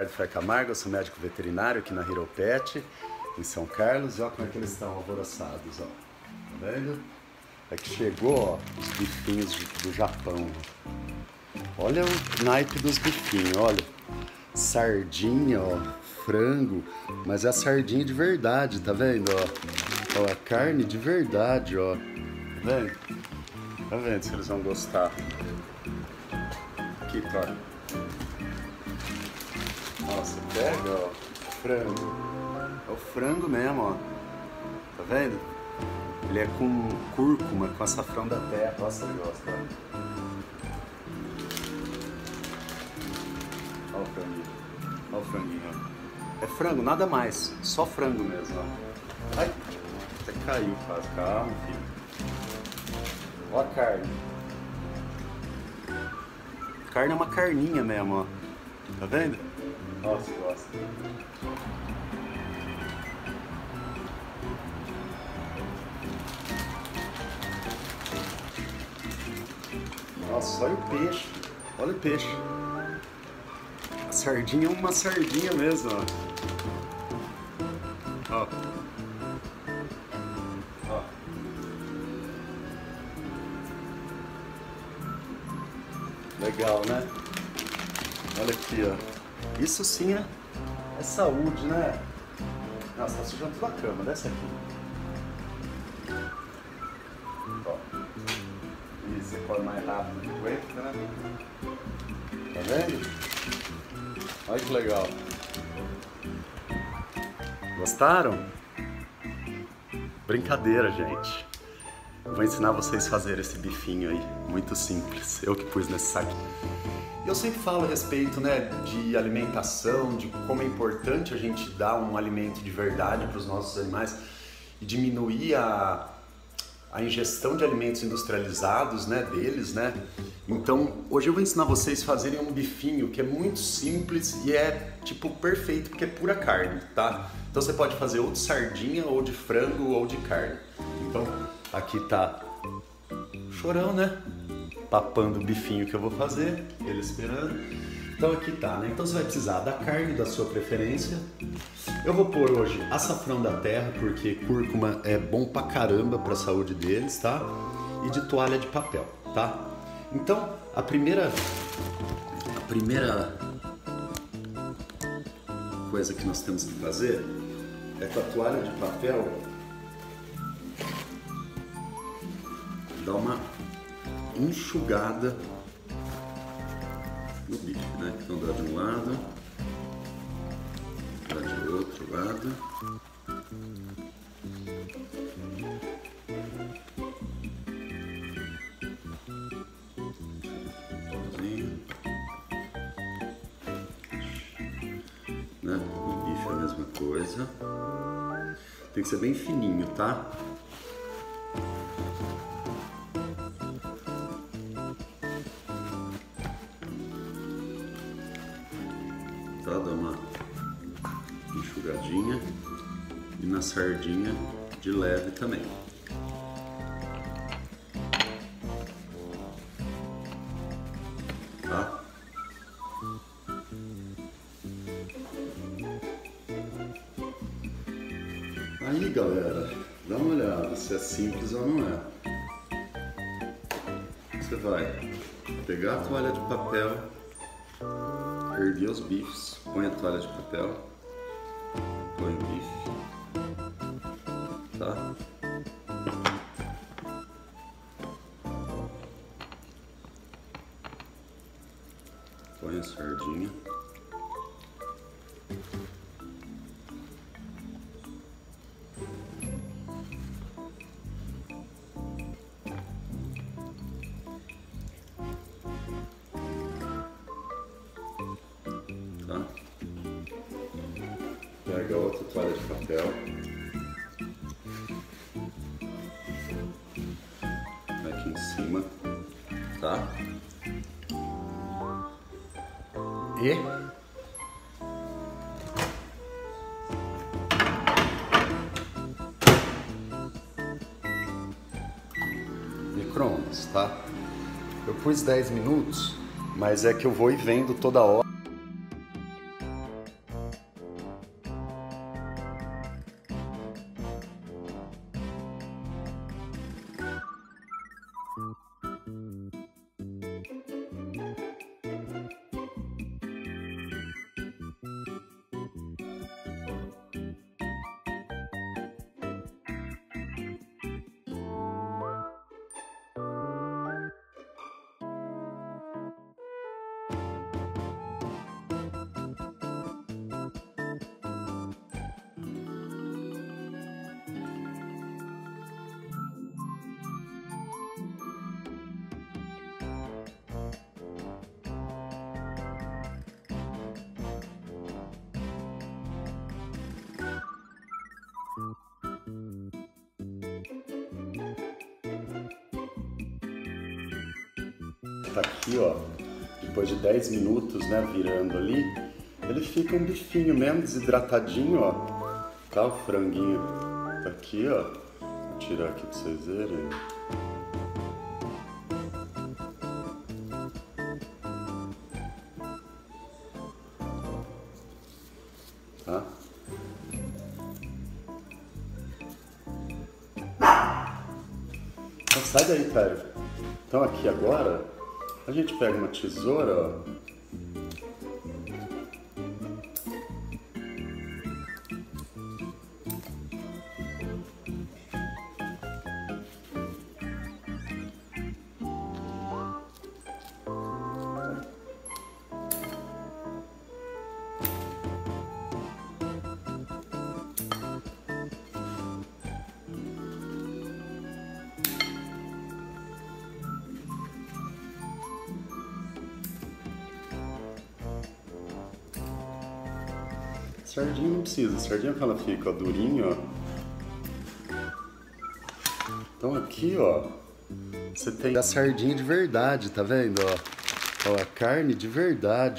Ricardo Camargo, eu sou médico veterinário aqui na Hero Pet, em São Carlos. Olha como é que eles estão alvoroçados, ó. Tá vendo? É que chegou, ó, os bifinhos do Japão. Olha o naipe dos bifinhos, olha. Sardinha, ó, frango, mas é a sardinha de verdade, tá vendo, ó? Ó, a carne de verdade, ó. Tá vendo? Tá vendo se eles vão gostar. Aqui, Nossa, pega, ó, frango. É o frango mesmo, ó. Tá vendo? Ele é com cúrcuma, com açafrão da terra. Nossa, ele gosta, ó. Olha o franguinho. Olha o franguinho, ó. É frango, nada mais. Só frango mesmo, ó. Ai, até caiu quase. Calma, filho. Olha a carne. Carne é uma carninha mesmo, ó. Tá vendo? Nossa, gosta. Nossa, olha o peixe. Olha o peixe. A sardinha é uma sardinha mesmo, ó. Ó. Ó. Legal, né? Olha aqui, ó. Isso sim é, é saúde, né? Nossa, tá sujando toda a cama. Desce aqui. Ó. Isso, come mais rápido que aguenta, né? Tá vendo? Olha que legal. Gostaram? Brincadeira, gente. Vou ensinar vocês a fazer esse bifinho aí. Muito simples. Eu que pus nesse saco. Eu sempre falo a respeito né, de alimentação, de como é importante a gente dar um alimento de verdade para os nossos animais e diminuir a, a ingestão de alimentos industrializados né, deles. Né? Então, hoje eu vou ensinar vocês a fazerem um bifinho que é muito simples e é tipo perfeito porque é pura carne, tá? Então você pode fazer ou de sardinha, ou de frango, ou de carne. Então, aqui tá chorão, né? Papando o bifinho que eu vou fazer, ele esperando. Então aqui tá, né? Então você vai precisar da carne da sua preferência. Eu vou pôr hoje açafrão da terra, porque cúrcuma é bom pra caramba pra saúde deles, tá? E de toalha de papel, tá? Então, a primeira a primeira coisa que nós temos que fazer é com a toalha de papel dar uma enxugada no bife, né? Então dá de um lado, dá de outro lado. Né? No bife é a mesma coisa. Tem que ser bem fininho, tá? Dá uma enxugadinha e na sardinha de leve também. Tá? Aí galera, dá uma olhada se é simples ou não é. Você vai pegar a toalha de papel erguer os bifes, põe a toalha de papel, põe o bife, tá? Põe a sardinha. Pega outra toalha de papel. Aqui em cima, tá? E micro-ondas, tá? Eu pus 10 minutos, mas é que eu vou e vendo toda hora. Tá aqui, ó, depois de 10 minutos, né, virando ali, ele fica um bifinho mesmo, desidratadinho, ó. Tá o franguinho. Tá aqui, ó. Vou tirar aqui pra vocês verem. Tá? Então sai daí, Caio. Então aqui agora, a gente pega uma tesoura, ó. Sardinha não precisa, sardinha quando ela fica ó, durinha, ó. Então aqui, ó, você tem a sardinha de verdade, tá vendo, ó? Ó, a carne de verdade,